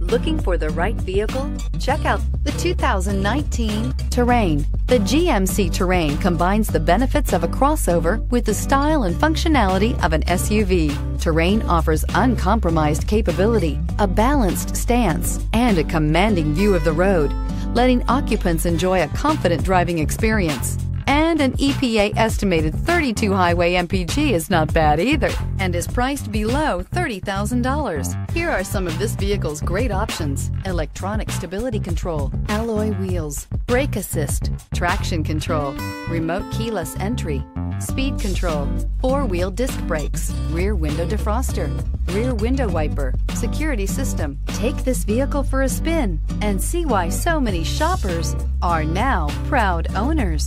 Looking for the right vehicle? Check out the 2019 Terrain. The GMC Terrain combines the benefits of a crossover with the style and functionality of an SUV. Terrain offers uncompromised capability, a balanced stance, and a commanding view of the road, letting occupants enjoy a confident driving experience. And an EPA estimated 32 highway MPG is not bad either and is priced below $30,000. Here are some of this vehicle's great options electronic stability control, alloy wheels, brake assist, traction control, remote keyless entry, speed control, four wheel disc brakes, rear window defroster, rear window wiper, security system. Take this vehicle for a spin and see why so many shoppers are now proud owners.